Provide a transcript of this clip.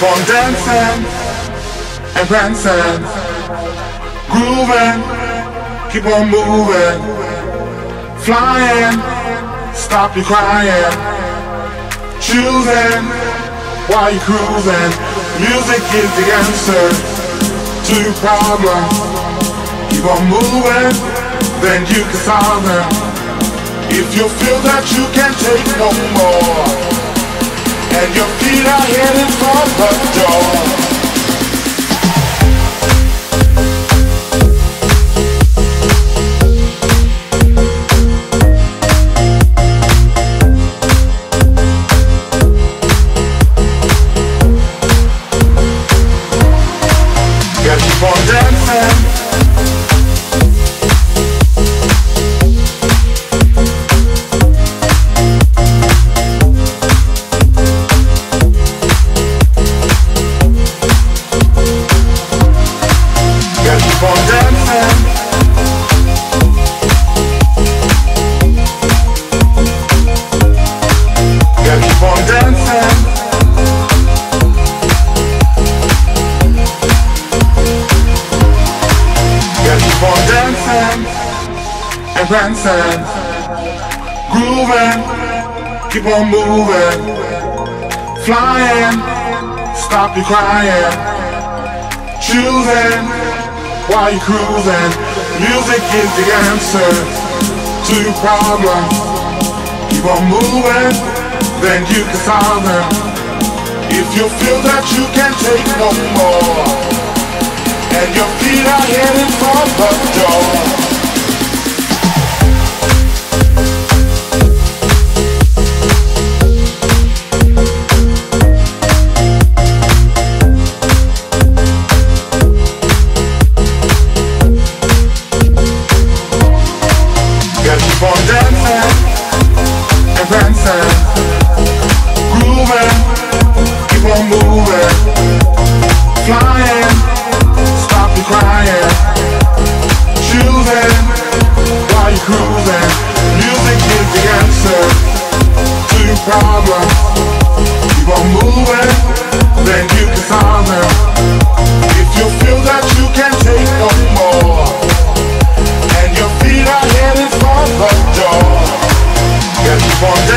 Keep on dancing and prancing, grooving, keep on moving, flying, stop your crying, choosing while you're cruising. Music is the answer to your problem. Keep on moving, then you can solve them. If you feel that you can't take no more and your feet are heading for the door. And prancing, grooving, keep on moving, flying, stop your crying, choosing while you're cruising. Music is the answer to your problem. Keep on moving, then you can solve them. If you feel that you can't take no more and your feet are door. cruising Music is the answer to your problems. Keep on moving, then you can solve them If you feel that you can't take no more And your feet are headed for the door Yeah, keep on